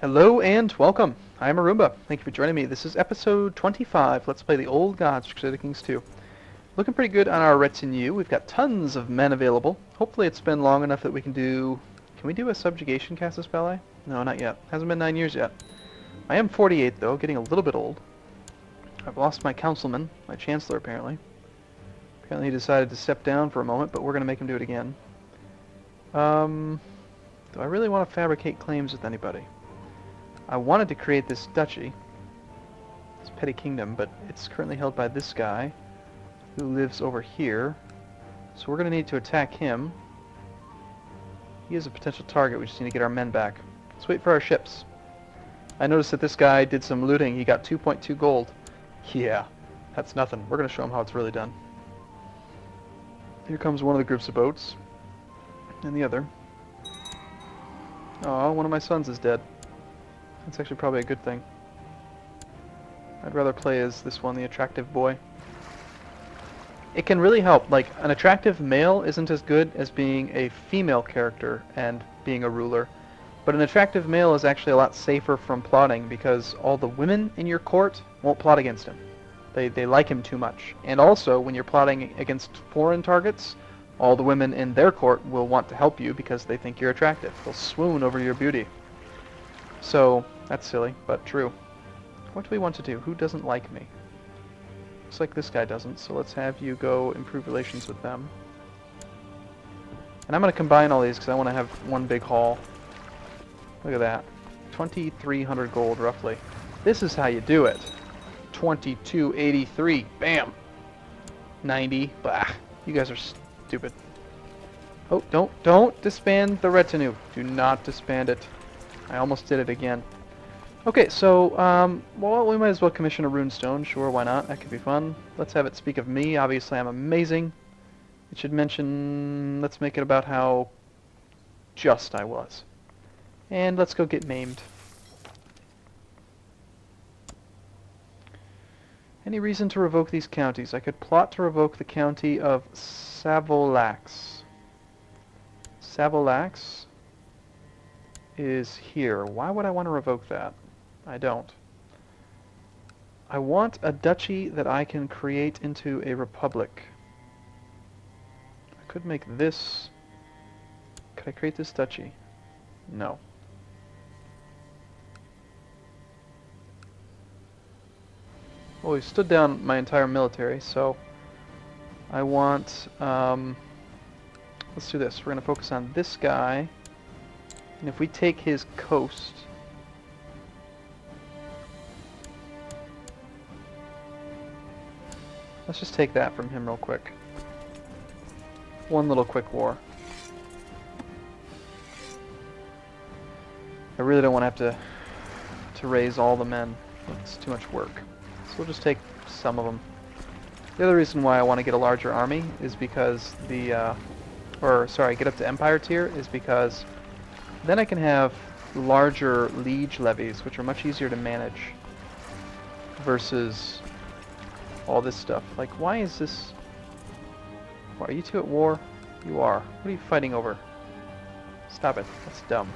Hello and welcome. I am Arumba. Thank you for joining me. This is episode 25. Let's play the Old Gods for Crusader Kings 2. Looking pretty good on our retinue. We've got tons of men available. Hopefully it's been long enough that we can do... Can we do a subjugation Casus Belli? No, not yet. Hasn't been nine years yet. I am 48 though, getting a little bit old. I've lost my councilman, my chancellor apparently. Apparently he decided to step down for a moment, but we're going to make him do it again. Um, do I really want to fabricate claims with anybody? I wanted to create this duchy, this petty kingdom, but it's currently held by this guy, who lives over here. So we're going to need to attack him. He is a potential target, we just need to get our men back. Let's wait for our ships. I noticed that this guy did some looting, he got 2.2 gold. Yeah, that's nothing. We're going to show him how it's really done. Here comes one of the groups of boats, and the other. Oh, one of my sons is dead. That's actually probably a good thing. I'd rather play as this one, the attractive boy. It can really help. Like, an attractive male isn't as good as being a female character and being a ruler. But an attractive male is actually a lot safer from plotting because all the women in your court won't plot against him. They, they like him too much. And also, when you're plotting against foreign targets, all the women in their court will want to help you because they think you're attractive. They'll swoon over your beauty. So, that's silly, but true. What do we want to do? Who doesn't like me? Looks like this guy doesn't, so let's have you go improve relations with them. And I'm going to combine all these because I want to have one big haul. Look at that. 2,300 gold, roughly. This is how you do it. 2283. Bam! 90. Bah. You guys are stupid. Oh, don't, don't disband the retinue. Do not disband it. I almost did it again. Okay, so, um, well, we might as well commission a runestone. Sure, why not? That could be fun. Let's have it speak of me. Obviously, I'm amazing. It should mention... Let's make it about how just I was. And let's go get maimed. Any reason to revoke these counties? I could plot to revoke the county of Savolax. Savolax is here. Why would I want to revoke that? I don't. I want a duchy that I can create into a republic. I could make this... Could I create this duchy? No. Well, we stood down my entire military, so I want, um, let's do this. We're going to focus on this guy, and if we take his coast, let's just take that from him real quick. One little quick war. I really don't want to have to to raise all the men. It's too much work. So we'll just take some of them. The other reason why I want to get a larger army is because the, uh, or sorry, get up to Empire tier is because then I can have larger liege levies, which are much easier to manage versus all this stuff. Like, why is this... Why, are you two at war? You are. What are you fighting over? Stop it. That's dumb.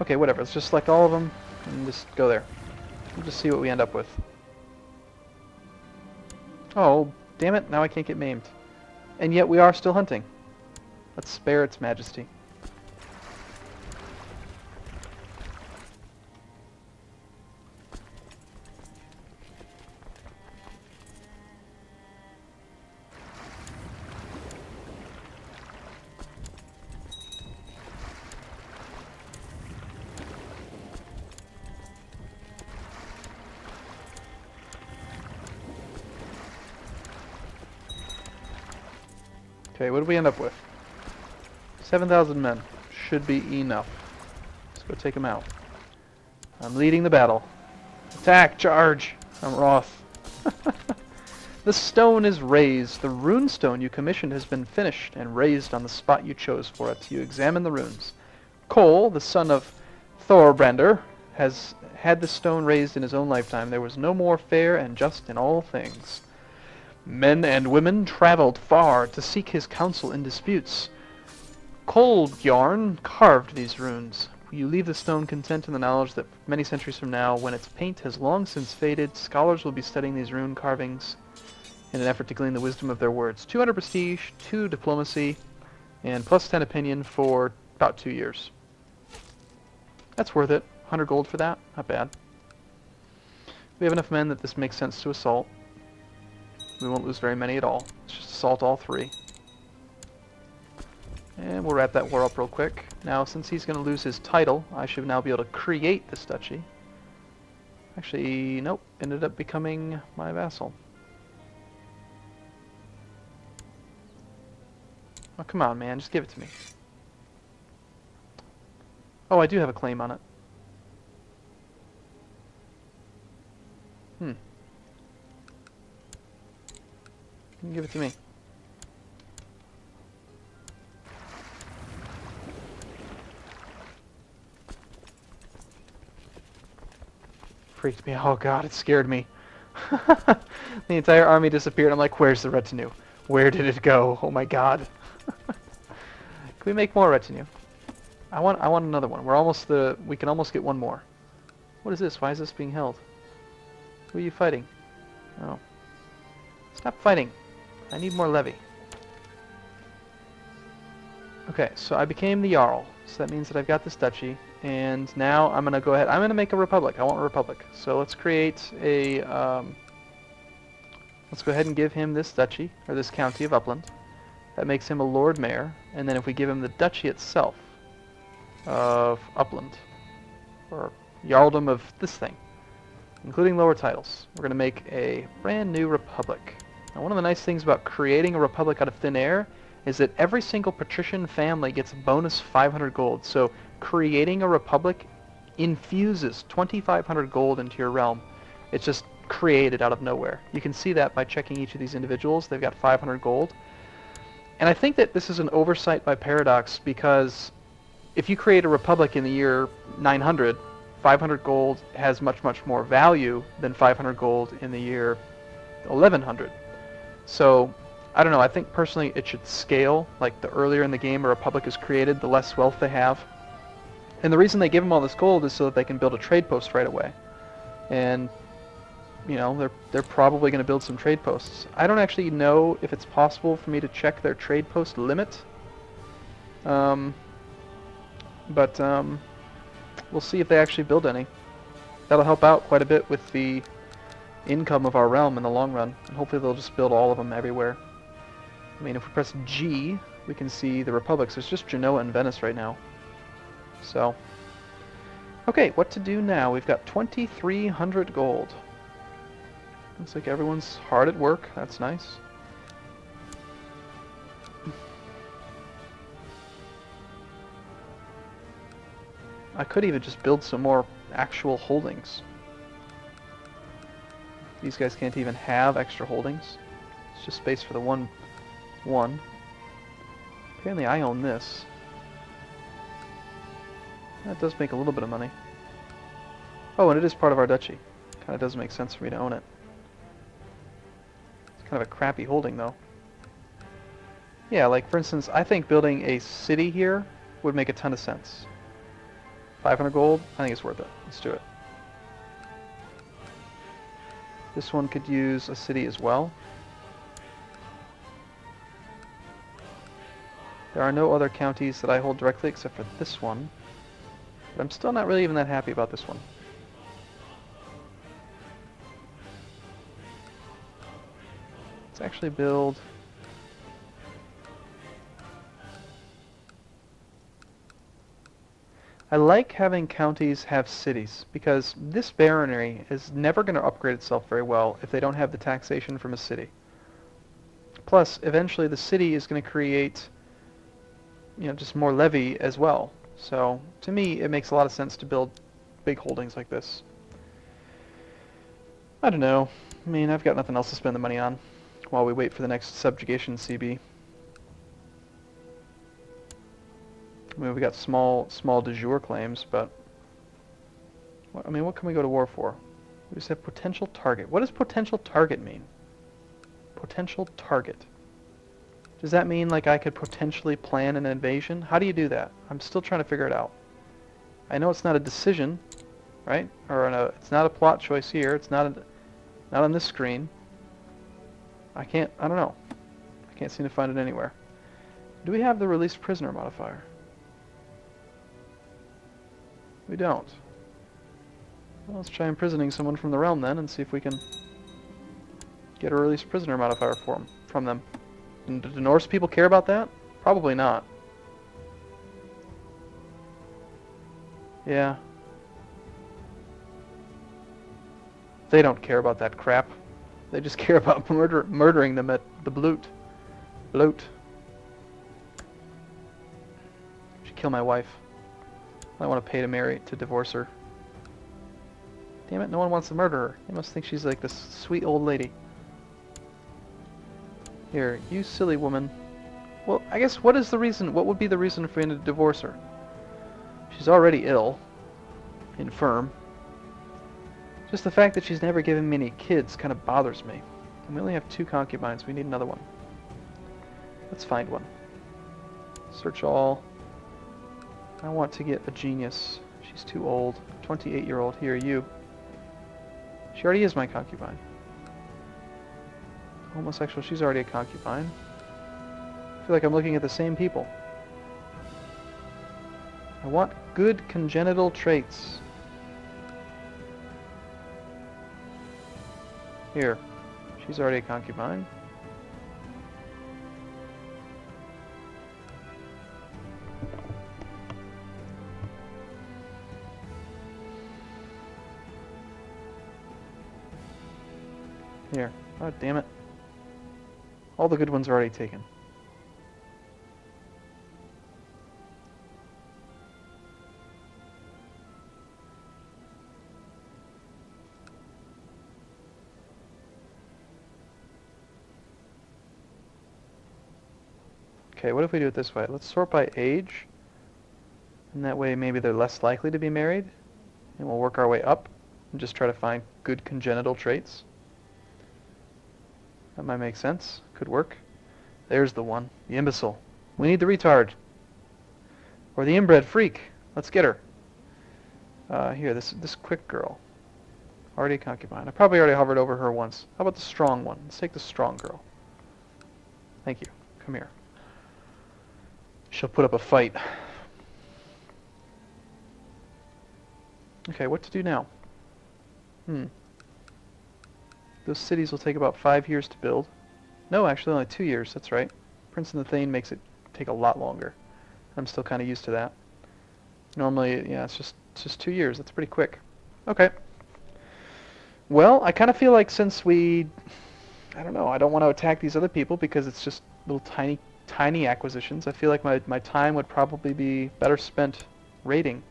Okay, whatever. Let's just select all of them and just go there. We'll just see what we end up with. Oh, damn it, now I can't get maimed. And yet we are still hunting. Let's spare its majesty. Okay, what do we end up with? 7,000 men. Should be enough. Let's go take them out. I'm leading the battle. Attack! Charge! I'm Roth. the stone is raised. The rune stone you commissioned has been finished and raised on the spot you chose for it. You examine the runes. Cole, the son of Thorbrander, has had the stone raised in his own lifetime. There was no more fair and just in all things. Men and women traveled far to seek his counsel in disputes. Kolbjorn carved these runes. You leave the stone content in the knowledge that many centuries from now, when its paint has long since faded, scholars will be studying these rune carvings in an effort to glean the wisdom of their words. 200 prestige, 2 diplomacy, and plus 10 opinion for about 2 years. That's worth it. 100 gold for that? Not bad. We have enough men that this makes sense to assault. We won't lose very many at all. Let's just assault all three. And we'll wrap that war up real quick. Now, since he's going to lose his title, I should now be able to create this duchy. Actually, nope. Ended up becoming my vassal. Oh, come on, man. Just give it to me. Oh, I do have a claim on it. Hmm. Give it to me. Freaked me. Oh god, it scared me. the entire army disappeared. I'm like, where's the retinue? Where did it go? Oh my god. can we make more retinue? I want I want another one. We're almost the we can almost get one more. What is this? Why is this being held? Who are you fighting? Oh. Stop fighting. I need more levy. Okay, so I became the Jarl. So that means that I've got this duchy. And now I'm going to go ahead. I'm going to make a republic. I want a republic. So let's create a... Um, let's go ahead and give him this duchy, or this county of Uppland. That makes him a Lord Mayor. And then if we give him the duchy itself of Uppland, or Jarldom of this thing, including lower titles, we're going to make a brand new republic. Now one of the nice things about creating a republic out of thin air is that every single patrician family gets a bonus 500 gold. So creating a republic infuses 2,500 gold into your realm. It's just created out of nowhere. You can see that by checking each of these individuals. They've got 500 gold. And I think that this is an oversight by Paradox because if you create a republic in the year 900, 500 gold has much, much more value than 500 gold in the year 1100. So, I don't know, I think personally it should scale, like the earlier in the game a republic is created, the less wealth they have. And the reason they give them all this gold is so that they can build a trade post right away. And, you know, they're, they're probably going to build some trade posts. I don't actually know if it's possible for me to check their trade post limit. Um, but um, we'll see if they actually build any. That'll help out quite a bit with the income of our realm in the long run. And hopefully they'll just build all of them everywhere. I mean, if we press G, we can see the republics. There's just Genoa and Venice right now. So, okay, what to do now? We've got 2,300 gold. Looks like everyone's hard at work. That's nice. I could even just build some more actual holdings. These guys can't even have extra holdings. It's just space for the one one. Apparently I own this. That does make a little bit of money. Oh, and it is part of our duchy. Kind of does make sense for me to own it. It's kind of a crappy holding, though. Yeah, like, for instance, I think building a city here would make a ton of sense. 500 gold, I think it's worth it. Let's do it. This one could use a city as well. There are no other counties that I hold directly except for this one. But I'm still not really even that happy about this one. Let's actually build... I like having counties have cities, because this barony is never going to upgrade itself very well if they don't have the taxation from a city. Plus, eventually the city is going to create you know, just more levy as well. So to me, it makes a lot of sense to build big holdings like this. I don't know. I mean, I've got nothing else to spend the money on while we wait for the next subjugation CB. I mean, we got small, small de jure claims, but I mean, what can we go to war for? We said potential target. What does potential target mean? Potential target. Does that mean like I could potentially plan an invasion? How do you do that? I'm still trying to figure it out. I know it's not a decision, right? Or a, uh, it's not a plot choice here. It's not a, not on this screen. I can't, I don't know. I can't seem to find it anywhere. Do we have the release prisoner modifier? We don't. Well, let's try imprisoning someone from the realm then and see if we can get a release prisoner modifier them, from them. And do the Norse people care about that? Probably not. Yeah. They don't care about that crap. They just care about murder murdering them at the bloot. Bloat. Should kill my wife. I want to pay to marry to divorce her. Damn it, no one wants to murder her. They must think she's like this sweet old lady. Here, you silly woman. Well, I guess what is the reason, what would be the reason for me to divorce her? She's already ill. Infirm. Just the fact that she's never given me any kids kind of bothers me. And we only have two concubines. We need another one. Let's find one. Search all. I want to get a genius. She's too old. 28 year old. Here, you. She already is my concubine. Homosexual. She's already a concubine. I feel like I'm looking at the same people. I want good congenital traits. Here. She's already a concubine. Oh, damn it. All the good ones are already taken. Okay, what if we do it this way? Let's sort by age. And that way maybe they're less likely to be married. And we'll work our way up and just try to find good congenital traits. That might make sense. Could work. There's the one. The imbecile. We need the retard. Or the inbred freak. Let's get her. Uh, here, this this quick girl. Already a concubine. I probably already hovered over her once. How about the strong one? Let's take the strong girl. Thank you. Come here. She'll put up a fight. Okay, what to do now? Hmm. Those cities will take about five years to build. No, actually only two years, that's right. Prince and the Thane makes it take a lot longer. I'm still kind of used to that. Normally, yeah, it's just, it's just two years. That's pretty quick. Okay. Well, I kind of feel like since we... I don't know, I don't want to attack these other people because it's just little tiny, tiny acquisitions. I feel like my, my time would probably be better spent raiding.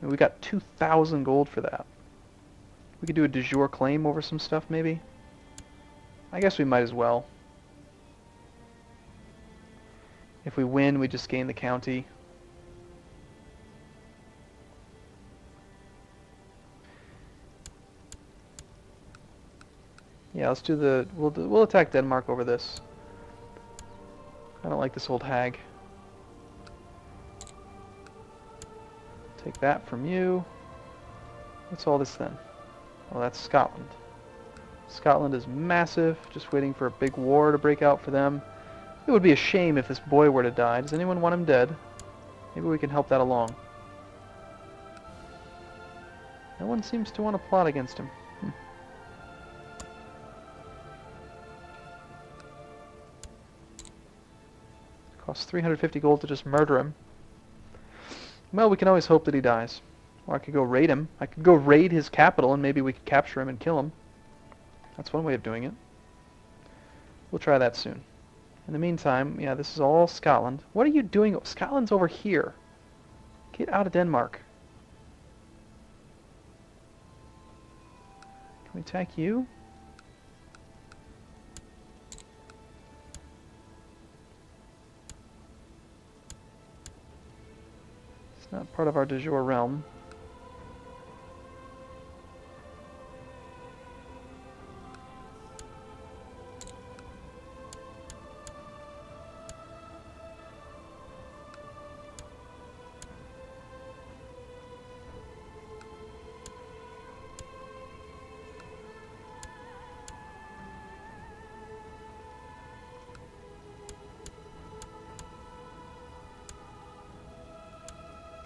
we got 2,000 gold for that. We could do a de jure claim over some stuff, maybe? I guess we might as well. If we win, we just gain the county. Yeah, let's do the... We'll, we'll attack Denmark over this. I don't like this old hag. Take that from you. What's all this then? Well, that's Scotland. Scotland is massive, just waiting for a big war to break out for them. It would be a shame if this boy were to die. Does anyone want him dead? Maybe we can help that along. No one seems to want to plot against him. Hmm. Costs 350 gold to just murder him. Well, we can always hope that he dies. Or I could go raid him. I could go raid his capital and maybe we could capture him and kill him. That's one way of doing it. We'll try that soon. In the meantime, yeah, this is all Scotland. What are you doing? Scotland's over here. Get out of Denmark. Can we attack you? It's not part of our de jure realm.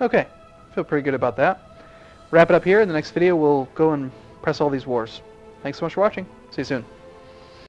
Okay, feel pretty good about that. Wrap it up here. In the next video, we'll go and press all these wars. Thanks so much for watching. See you soon.